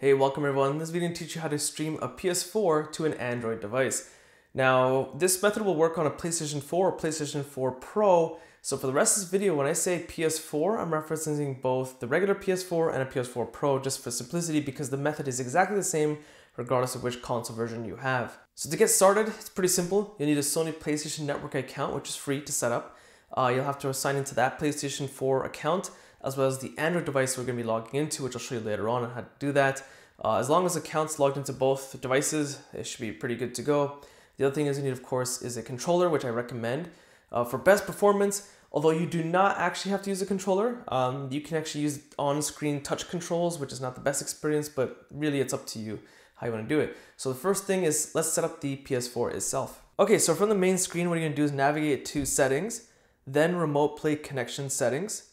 Hey, welcome everyone. This video, I'm teach you how to stream a PS4 to an Android device. Now, this method will work on a PlayStation 4 or PlayStation 4 Pro. So for the rest of this video, when I say PS4, I'm referencing both the regular PS4 and a PS4 Pro just for simplicity because the method is exactly the same regardless of which console version you have. So to get started, it's pretty simple. You'll need a Sony PlayStation Network account, which is free to set up. Uh, you'll have to sign into that PlayStation 4 account as well as the Android device we're going to be logging into, which I'll show you later on how to do that. Uh, as long as accounts logged into both devices, it should be pretty good to go. The other thing is you need, of course, is a controller, which I recommend. Uh, for best performance, although you do not actually have to use a controller, um, you can actually use on-screen touch controls, which is not the best experience, but really it's up to you how you want to do it. So the first thing is let's set up the PS4 itself. Okay, so from the main screen, what you're going to do is navigate to settings, then remote play connection settings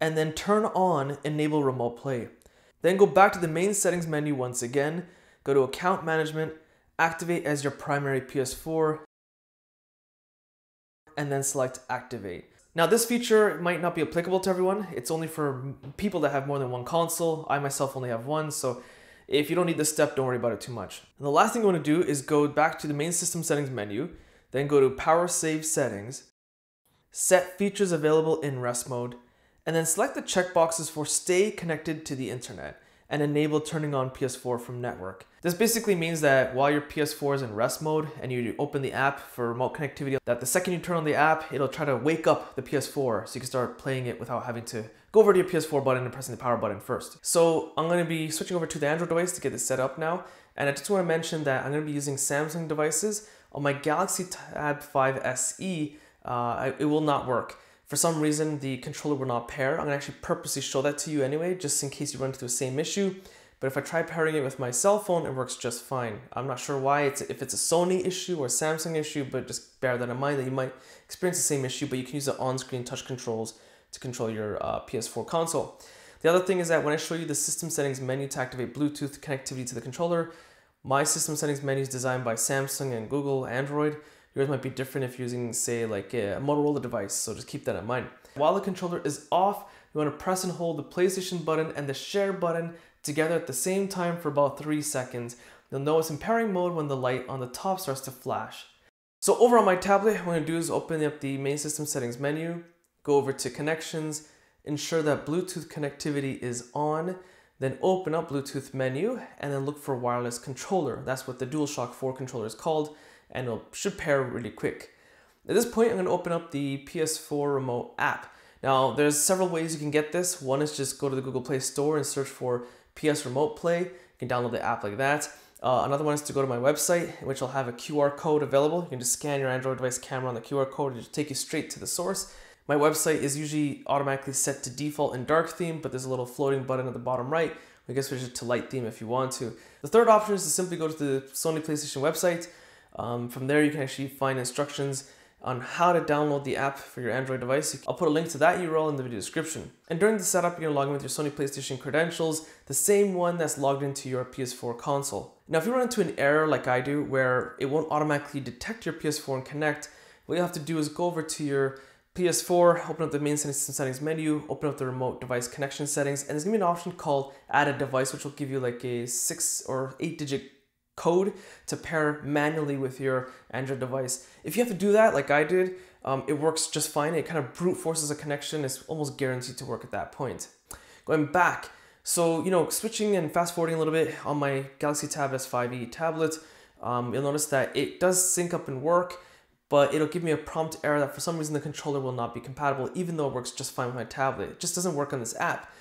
and then turn on enable remote play. Then go back to the main settings menu once again, go to account management, activate as your primary PS4, and then select activate. Now this feature might not be applicable to everyone. It's only for people that have more than one console. I myself only have one, so if you don't need this step, don't worry about it too much. And the last thing you want to do is go back to the main system settings menu, then go to power save settings, set features available in rest mode, and then select the checkboxes for stay connected to the internet and enable turning on PS4 from network. This basically means that while your PS4 is in rest mode and you open the app for remote connectivity, that the second you turn on the app, it'll try to wake up the PS4 so you can start playing it without having to go over to your PS4 button and pressing the power button first. So I'm gonna be switching over to the Android device to get this set up now. And I just wanna mention that I'm gonna be using Samsung devices. On my Galaxy Tab 5 SE, uh, it will not work for some reason the controller will not pair. I'm gonna actually purposely show that to you anyway, just in case you run into the same issue. But if I try pairing it with my cell phone, it works just fine. I'm not sure why, it's if it's a Sony issue or Samsung issue, but just bear that in mind that you might experience the same issue, but you can use the on-screen touch controls to control your uh, PS4 console. The other thing is that when I show you the system settings menu to activate Bluetooth connectivity to the controller, my system settings menu is designed by Samsung and Google Android, Yours might be different if using, say, like a Motorola device, so just keep that in mind. While the controller is off, you want to press and hold the PlayStation button and the share button together at the same time for about 3 seconds. You'll know it's in pairing mode when the light on the top starts to flash. So over on my tablet, what I'm to do is open up the main system settings menu, go over to connections, ensure that Bluetooth connectivity is on, then open up Bluetooth menu and then look for wireless controller. That's what the DualShock 4 controller is called and it should pair really quick. At this point, I'm gonna open up the PS4 remote app. Now, there's several ways you can get this. One is just go to the Google Play Store and search for PS Remote Play. You can download the app like that. Uh, another one is to go to my website, which will have a QR code available. You can just scan your Android device camera on the QR code and just take you straight to the source. My website is usually automatically set to default in dark theme, but there's a little floating button at the bottom right. We can switch it to light theme if you want to. The third option is to simply go to the Sony PlayStation website, um, from there, you can actually find instructions on how to download the app for your Android device. I'll put a link to that URL in the video description. And during the setup, you're gonna log in with your Sony PlayStation credentials, the same one that's logged into your PS4 console. Now, if you run into an error like I do, where it won't automatically detect your PS4 and connect, what you have to do is go over to your PS4, open up the main system settings menu, open up the remote device connection settings, and there's gonna be an option called add a device, which will give you like a six or eight digit code to pair manually with your Android device. If you have to do that, like I did, um, it works just fine. It kind of brute forces a connection. It's almost guaranteed to work at that point. Going back, so, you know, switching and fast forwarding a little bit on my Galaxy Tab S5e tablet, um, you'll notice that it does sync up and work, but it'll give me a prompt error that for some reason the controller will not be compatible, even though it works just fine with my tablet. It just doesn't work on this app.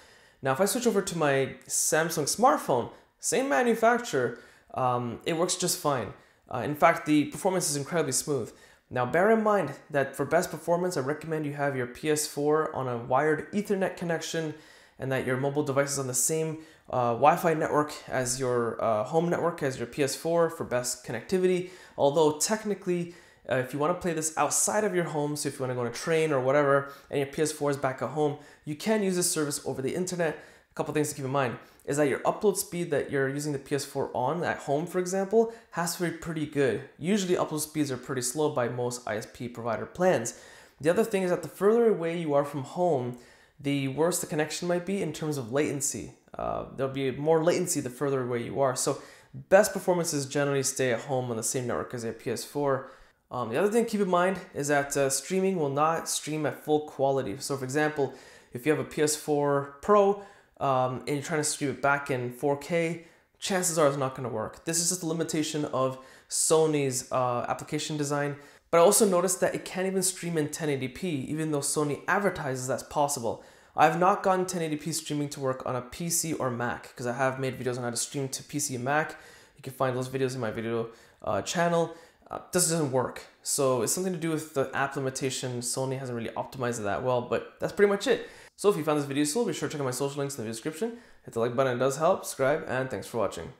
Now, if I switch over to my Samsung smartphone, same manufacturer, um, it works just fine. Uh, in fact, the performance is incredibly smooth. Now bear in mind that for best performance, I recommend you have your PS4 on a wired ethernet connection and that your mobile device is on the same uh, Wi-Fi network as your uh, home network as your PS4 for best connectivity. Although technically, uh, if you want to play this outside of your home, so if you want to go on a train or whatever, and your PS4 is back at home, you can use this service over the internet. A couple things to keep in mind is that your upload speed that you're using the PS4 on at home, for example, has to be pretty good. Usually upload speeds are pretty slow by most ISP provider plans. The other thing is that the further away you are from home, the worse the connection might be in terms of latency. uh, there'll be more latency the further away you are. So best performances generally stay at home on the same network as a PS4. Um, the other thing to keep in mind is that uh, streaming will not stream at full quality. So for example, if you have a PS4 Pro um, and you're trying to stream it back in 4K, chances are it's not going to work. This is just a limitation of Sony's uh, application design. But I also noticed that it can't even stream in 1080p, even though Sony advertises that's possible. I've not gotten 1080p streaming to work on a PC or Mac because I have made videos on how to stream to PC and Mac. You can find those videos in my video uh, channel. Uh, this doesn't work. So it's something to do with the app limitation. Sony hasn't really optimized it that well, but that's pretty much it. So if you found this video useful, be sure to check out my social links in the description. Hit the like button, it does help, subscribe, and thanks for watching.